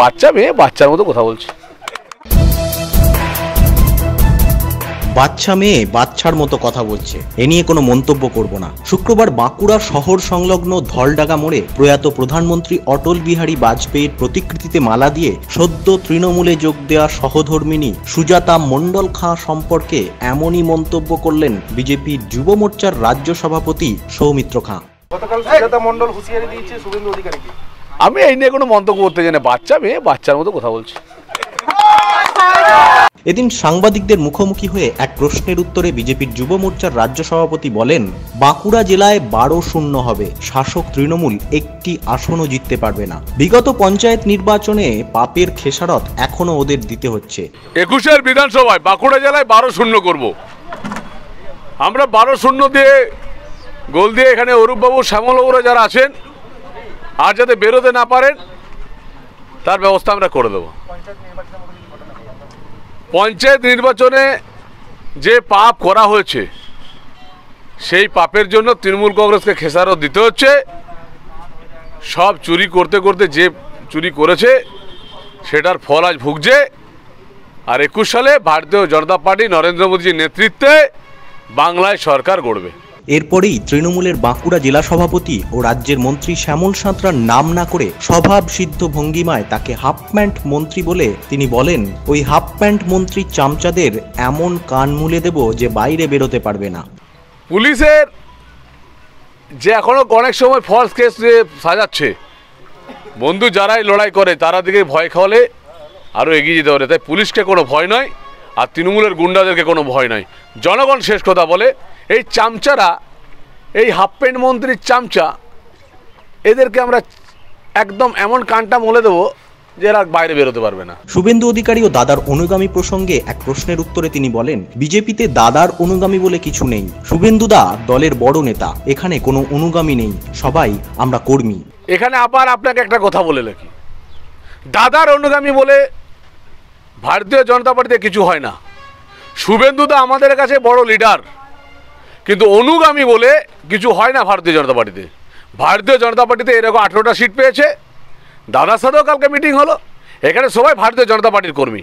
বাচ্চা মেয়ে বাচ্চার মতো কথা বলছে। বাচ্চা মেয়ে বাচ্চার মতো কথা বলছে। এ নিয়ে কোনো মন্তব্য করব না। শুক্রবার বাঁকুড়া শহর সংলগ্ন ধলডাঙ্গা মোড়ে প্রয়াত প্রধানমন্ত্রী অটল বিহারী বাজপেয়ীর প্রতিকৃতিতে মালা দিয়ে সদ্য তৃণমূলে যোগ দেওয়া সহধর্মিনী সুজাতা মণ্ডল খাঁ সম্পর্কে এমনই মন্তব্য করলেন বিজেপির যুব মোর্চার রাজ্য সভাপতি সৌমিত্র খাঁ। গতকাল সুজাতা মণ্ডল হুঁশিয়ারি দিয়েছে শুভেন্দু অধিকারীকে। আমি এই নিয়ে কোনো মন্তব্য করতে চাই না। বাচ্চা মেয়ে বাচ্চার মতো কথা বলছি। এদিন সাংবাদিকদের মুখোমুখি হয়ে এক প্রশ্নের উত্তরে বিজেপির যুব মোর্চার রাজ্য সভাপতি বলেন বাঁকুড়া জেলায় বারো শূন্য হবে। শাসক তৃণমূল একটি আসনও জিততে পারবে না। বিগত পঞ্চায়েত নির্বাচনে পাপের খেসারত এখনও ওদের দিতে হচ্ছে। একুশের বিধানসভায় বাঁকুড়া জেলায় বারো শূন্য করব। আমরা বারো শূন্য দিয়ে গোল দিয়ে এখানে অরূপবাবু শ্যামলবাবুরা যারা আছেন আর যাতে বেরোতে না পারেন, তার ব্যবস্থা আমরা করে দেবো। পঞ্চায়েত নির্বাচনে যে পাপ করা হয়েছে, সেই পাপের জন্য তৃণমূল কংগ্রেসকে খেসারত দিতে হচ্ছে। সব চুরি করতে করতে যে চুরি করেছে, সেটার ফল আজ ভুগছে। আর একুশ সালে ভারতীয় জনতা পার্টি নরেন্দ্র মোদীজির নেতৃত্বে বাংলায় সরকার গড়বে। এরপরেই তৃণমূলের বাঁকুড়া জেলা সভাপতি ও রাজ্যের মন্ত্রী শ্যামল সাঁতরার নাম না করে স্বভাব সিদ্ধ ভঙ্গিমায় তাকে হাফ প্যান্ট মন্ত্রী বলে তিনি বলেন, ওই হাফ প্যান্ট মন্ত্রী চামচাদের এমন কান মুলে দেব যে বাইরে বেরোতে পারবে না। পুলিশের যে এখনও অনেক সময় ফলস কেস সাজাচ্ছে, বন্ধু যারাই লড়াই করে তারা দিকে ভয় খাওয়ালে আরও এগিয়ে যেতে পারে। তাই পুলিশকে কোনো ভয় নয় আর তৃণমূলের গুন্ডাদেরকে কোনো ভয় নয়। জনগণ শেষ কথা বলে এই চামচারা এই হাফ প্যান্ট মন্ত্রীর চামচা এদেরকে আমরা একদম এমন কানটা মলে দেবো যে এরা বাইরে বেরোতে পারবে না। শুভেন্দু অধিকারী ও দাদার অনুগামী প্রসঙ্গে এক প্রশ্নের উত্তরে তিনি বলেন বিজেপিতে দাদার অনুগামী বলে কিছু নেই। শুভেন্দু দা দলের বড় নেতা এখানে কোনো অনুগামী নেই। সবাই আমরা কর্মী। এখানে আবার আপনাকে একটা কথা বলে রাখি। দাদার অনুগামী বলে ভারতীয় জনতা পার্টিতে কিছু হয় না। শুভেন্দু দা আমাদের কাছে বড় লিডার। কিন্তু অনুগামী বলে কিছু হয় না ভারতীয় জনতা পার্টিতে। ভারতীয় জনতা পার্টিতে এরকম আঠেরোটা সিট পেয়েছে। দাদার সাথেও কালকে মিটিং হলো। এখানে সবাই ভারতীয় জনতা পার্টির কর্মী।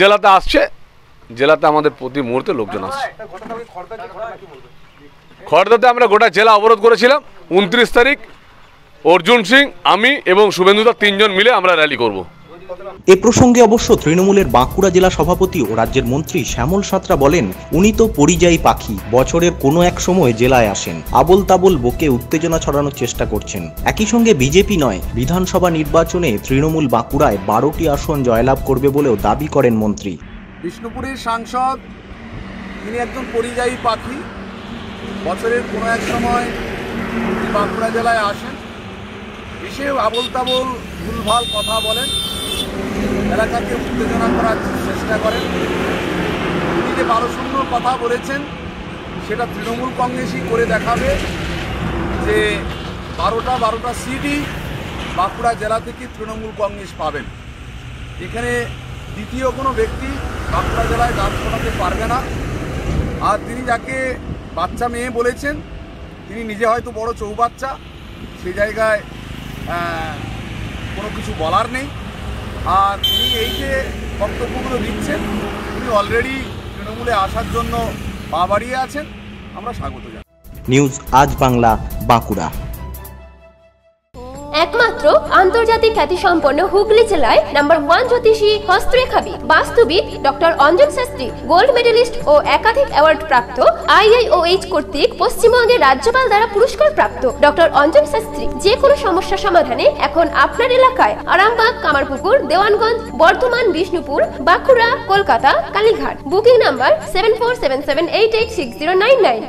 জেলাতে আসছে? জেলাতে আমাদের প্রতি মুহূর্তে লোকজন আসছে। খড়দাতে আমরা গোটা জেলা অবরোধ করেছিলাম। উনত্রিশ তারিখ অর্জুন সিং আমি এবং শুভেন্দুদা তিনজন মিলে আমরা র্যালি করব। এ প্রসঙ্গে অবশ্য তৃণমূলের বাঁকুড়া জেলা সভাপতি ও রাজ্যের মন্ত্রী শ্যামল সাঁতরা বলেন, উনি তো পরিযায়ী পাখি, বছরের কোনো এক সময় জেলায় আসেন। আবল তাবল বকে উত্তেজনা ছড়ানোর চেষ্টা করছেন। একই সঙ্গে বিজেপি নয়, বিধানসভা নির্বাচনে তৃণমূল বাঁকুড়ায় বারোটি আসন জয়লাভ করবে বলেও দাবি করেন মন্ত্রী। বিষ্ণুপুরের সাংসদ, তিনি একজন পরিযায়ী পাখি, বছরের কোনো এক সময় বাঁকুড়া জেলায় আসেন। বিশেষ আবল তাবল ভুলভাল কথা বলেন। এলাকাকে উত্তেজনা করার চেষ্টা করেন। তিনি যে বারো শূন্যর কথা বলেছেন, সেটা তৃণমূল কংগ্রেসই করে দেখাবে যে বারোটা বারোটা সিটই বাঁকুড়া জেলা থেকে তৃণমূল কংগ্রেস পাবেন। এখানে দ্বিতীয় কোনো ব্যক্তি বাঁকুড়া জেলায় গান শোনাতে পারবে না। আর তিনি যাকে বাচ্চা মেয়ে বলেছেন, তিনি নিজে হয়তো বড় চৌবাচ্চা সেই জায়গায় কোনো কিছু বলার নেই। আর তিনি এই যে বক্তব্যগুলো দিচ্ছেন, তিনি অলরেডি তৃণমূলে আসার জন্য পা আছেন। আমরা স্বাগত জানাই। নিউজ আজ বাংলা, বাঁকুড়া। একমাত্র আন্তর্জাতিক খ্যাতিসম্পন্ন হুগলি জেলায় নাম্বার ওয়ান জ্যোতিষী হস্তরেখাবিদ, বাস্তুবিদ doctor Anjan Shastri gold medalist ও একাধিক অ্যাওয়ার্ড প্রাপ্ত আইআইওএইচ কর্তৃক পশ্চিমবঙ্গের রাজ্যপাল দ্বারা পুরস্কার প্রাপ্ত ডক্টর অঞ্জন শাস্ত্রী। যে কোনো সমস্যা সমাধানে এখন আপনার এলাকায় Arambagh, Kamarpukur, Dewanganj, Bardhaman, Bishnupur, Bankura, Kolkata, Kalighat. Booking number seven four seven seven eight eight six zero nine nine